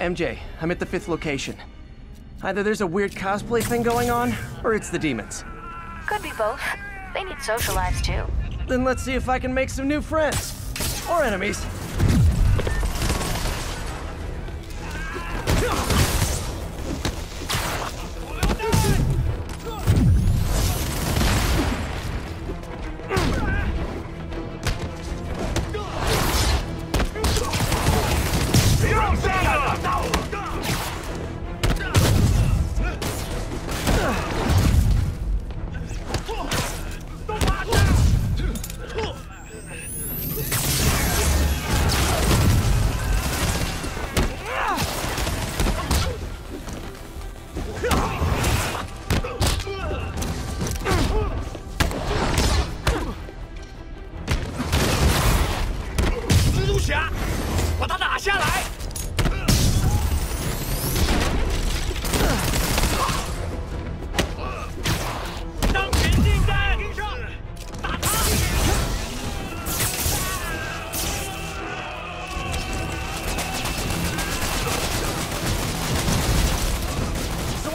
MJ, I'm at the fifth location. Either there's a weird cosplay thing going on, or it's the demons. Could be both. They need social lives too. Then let's see if I can make some new friends. Or enemies.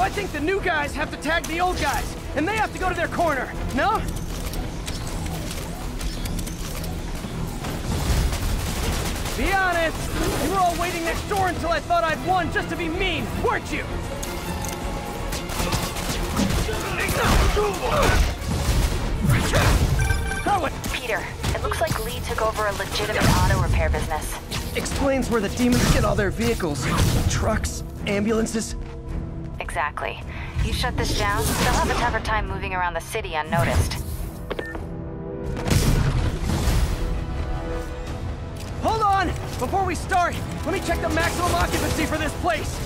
I think the new guys have to tag the old guys, and they have to go to their corner, no? Be honest, you were all waiting next door until I thought I'd won just to be mean, weren't you? Owen Peter, it looks like Li took over a legitimate auto repair business. explains where the demons get all their vehicles. Trucks, ambulances. Exactly. You shut this down, they'll have a tougher time moving around the city unnoticed. Hold on! Before we start, let me check the maximum occupancy for this place.